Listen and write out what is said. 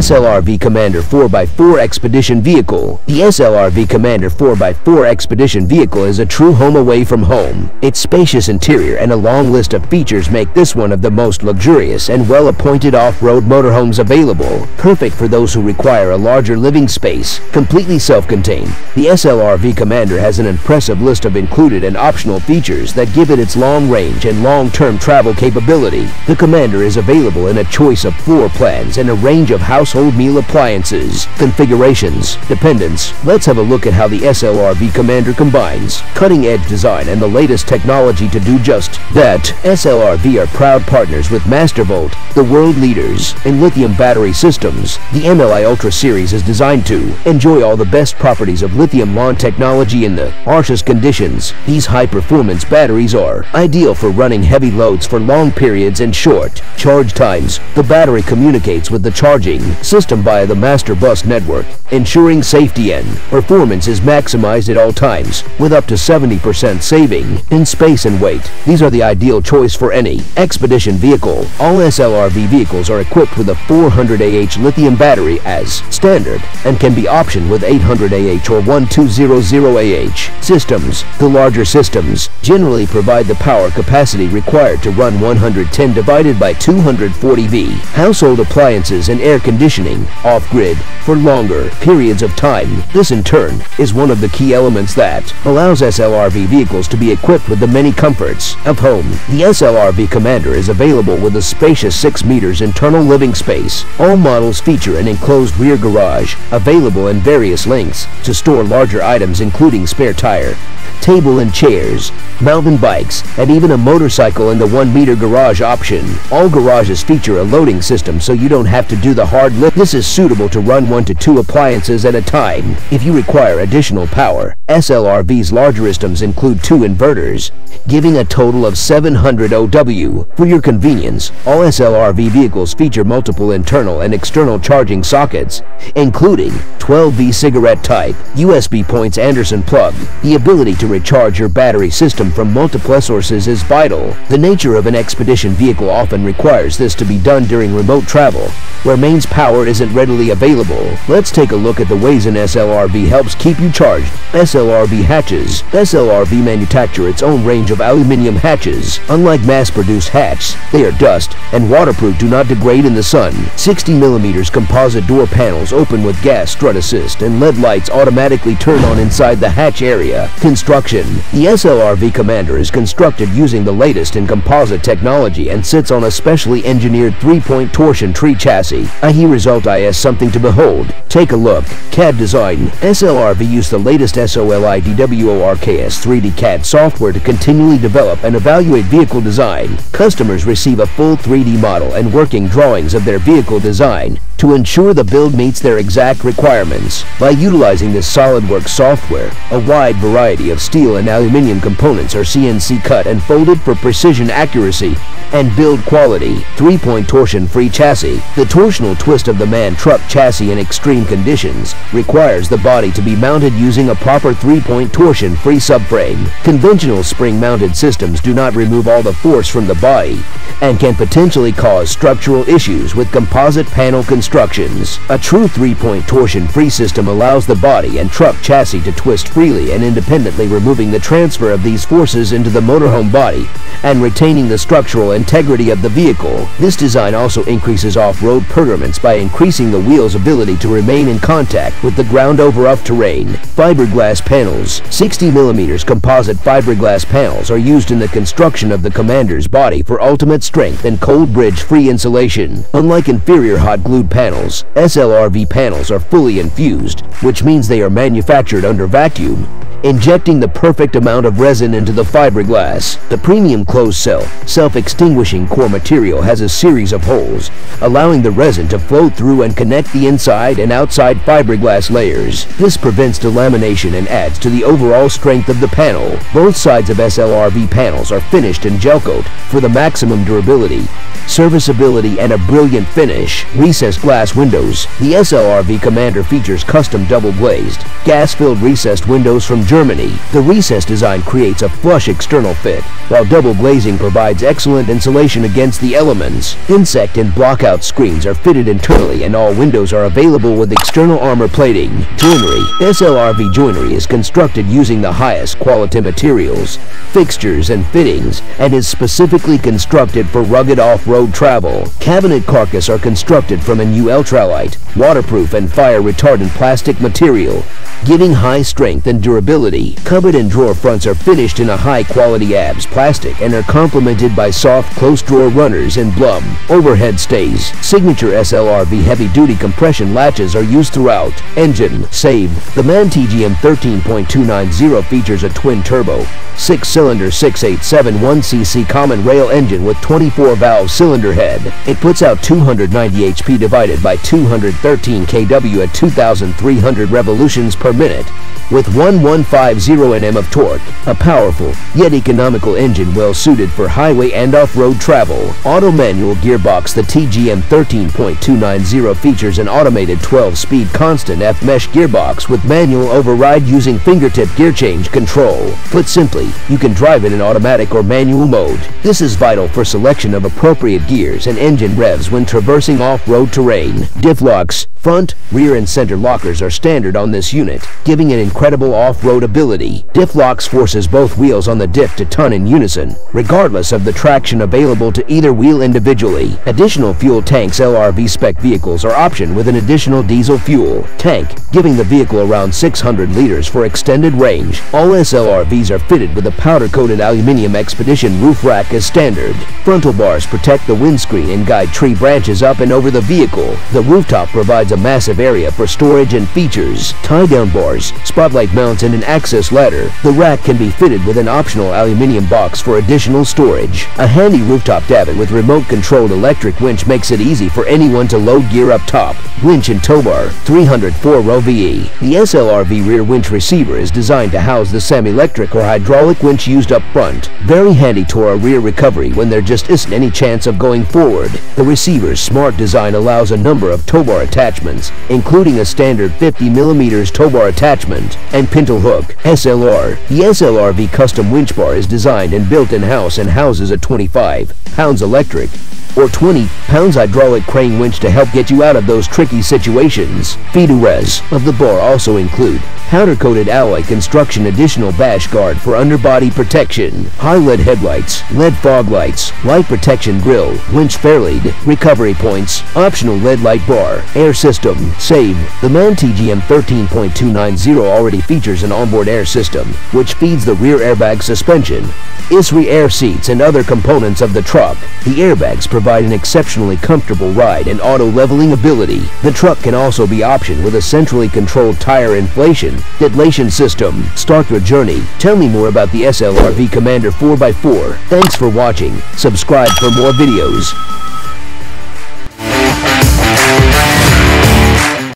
SLRV Commander 4x4 Expedition Vehicle. The SLRV Commander 4x4 Expedition Vehicle is a true home away from home. Its spacious interior and a long list of features make this one of the most luxurious and well-appointed off-road motorhomes available, perfect for those who require a larger living space, completely self-contained. The SLRV Commander has an impressive list of included and optional features that give it its long range and long-term travel capability. The Commander is available in a choice of floor plans and a range of household Miele appliances, configurations, dependents. Let's have a look at how the SLRV Commander combines cutting-edge design and the latest technology to do just that. SLRV are proud partners with Mastervolt, the world leaders in lithium battery systems. The MLI Ultra series is designed to enjoy all the best properties of lithium-ion technology in the harshest conditions. These high-performance batteries are ideal for running heavy loads for long periods and short charge times. The battery communicates with the charging system via the MasterBus network, ensuring safety and performance is maximized at all times with up to 70% saving in space and weight. These are the ideal choice for any expedition vehicle. All SLRV vehicles are equipped with a 400AH lithium battery as standard and can be optioned with 800AH or 1200AH systems. The larger systems generally provide the power capacity required to run 110 divided by 240V. Household appliances and air conditioning off-grid for longer periods of time. This in turn is one of the key elements that allows SLRV vehicles to be equipped with the many comforts of home. The SLRV Commander is available with a spacious 6 meters internal living space. All models feature an enclosed rear garage available in various lengths to store larger items including spare tire, table and chairs, mountain bikes, and even a motorcycle in the 1 meter garage option. All garages feature a loading system so you don't have to do the hard. This is suitable to run one to two appliances at a time. If you require additional power, SLRV's larger systems include two inverters, giving a total of 700 OW. For your convenience, all SLRV vehicles feature multiple internal and external charging sockets, including 12V cigarette type, USB points Anderson plug. The ability to recharge your battery system from multiple sources is vital. The nature of an expedition vehicle often requires this to be done during remote travel, where mains power isn't readily available. Let's take a look at the ways an SLRV helps keep you charged. SLRV hatches. SLRV manufacture its own range of aluminum hatches. Unlike mass-produced hatches, they are dust and waterproof do not degrade in the sun. 60mm composite door panels open with gas strut assist and LED lights automatically turn on inside the hatch area. Construction. The SLRV Commander is constructed using the latest in composite technology and sits on a specially engineered three-point torsion-free chassis. A he result is something to behold. Take a look. CAD design. SLRV used the latest SolidWorks 3D CAD software to continually develop and evaluate vehicle design. Customers receive a full 3D model and working drawings of their vehicle design to ensure the build meets their exact requirements. By utilizing this SolidWorks software, a wide variety of steel and aluminum components are CNC cut and folded for precision accuracy and build quality. Three-point torsion-free chassis. The torsional twist of the MAN truck chassis in extreme conditions requires the body to be mounted using a proper three-point torsion-free subframe. Conventional spring-mounted systems do not remove all the force from the body and can potentially cause structural issues with composite panel constructions. A true three-point torsion-free system allows the body and truck chassis to twist freely and independently removing the transfer of these forces into the motorhome body and retaining the structural integrity of the vehicle. This design also increases off-road performance by increasing the wheel's ability to remain in contact with the ground over rough terrain. Fiberglass panels 60mm composite fiberglass panels are used in the construction of the Commander's body for ultimate strength and cold bridge-free insulation. Unlike inferior hot glued panels, SLRV panels are fully infused, which means they are manufactured under vacuum injecting the perfect amount of resin into the fiberglass. The premium closed cell, self-extinguishing core material has a series of holes, allowing the resin to flow through and connect the inside and outside fiberglass layers. This prevents delamination and adds to the overall strength of the panel. Both sides of SLRV panels are finished in gel coat for the maximum durability, serviceability, and a brilliant finish. Recessed glass windows. The SLRV Commander features custom double-glazed, gas-filled recessed windows from Germany. The recess design creates a flush external fit, while double glazing provides excellent insulation against the elements. Insect and blockout screens are fitted internally and all windows are available with external armor plating. Joinery SLRV joinery is constructed using the highest quality materials, fixtures, and fittings and is specifically constructed for rugged off-road travel. Cabinet carcass are constructed from an ultralight, waterproof, and fire-retardant plastic material, giving high strength and durability. Cupboard and drawer fronts are finished in a high-quality ABS plastic and are complemented by soft close drawer runners and Blum overhead stays. Signature SLRV heavy-duty compression latches are used throughout. Engine, save. The MAN TGM 13.290 features a twin-turbo, six-cylinder 687-1cc common rail engine with 24-valve cylinder head. It puts out 290 HP divided by 213 kW at 2,300 revolutions per minute with 1150 Nm of torque. A powerful, yet economical engine well suited for highway and off-road travel. Auto manual gearbox The TGM 13.290 features an automated 12-speed constant F-mesh gearbox with manual override using fingertip gear change control. Put simply, you can drive it in automatic or manual mode. This is vital for selection of appropriate gears and engine revs when traversing off-road terrain. Diff locks, front, rear, and center lockers are standard on this unit, giving it incredible off-road ability. Diff locks forces both wheels on the diff to turn in unison, regardless of the traction available to either wheel individually. Additional fuel tanks LRV spec vehicles are optioned with an additional diesel fuel tank, giving the vehicle around 600 liters for extended range. All SLRVs are fitted with a powder-coated aluminum Expedition roof rack as standard. Frontal bars protect the windscreen and guide tree branches up and over the vehicle. The rooftop provides a massive area for storage and features. Tie-down bars, spotlight mounts, and an access ladder. The rack can be fitted with an optional aluminum box for additional storage. A handy rooftop davit with remote-controlled electric winch makes it easy for anyone to load gear up top. Winch and tow bar, 304 row VE. The SLRV rear winch receiver is designed to house the semi-electric or hydraulic winch used up front. Very handy to our rear recovery when there just isn't any chance of going forward. The receiver's smart design allows a number of tow bar attachments, including a standard 50mm tow bar attachment and pintle hook. SLR. The SLRV custom winch bar is designed and built in-house and houses a 25 pounds electric or 20 pounds hydraulic crane winch to help get you out of those tricky situations. Feetures of the bar also include powder-coated alloy construction additional bash guard for underbody protection, high LED headlights, LED fog lights, light protection grill, winch fairlead, recovery points, optional LED light bar, air system, save. The MAN TGM 13.290 already features an onboard air system, which feeds the rear airbag suspension, ISRI air seats, and other components of the truck. The airbags provide an exceptionally comfortable ride and auto-leveling ability. The truck can also be optioned with a centrally controlled tire inflation, deflation system. Start your journey. Tell me more about the SLRV Commander 4x4. Thanks for watching. Subscribe for more videos.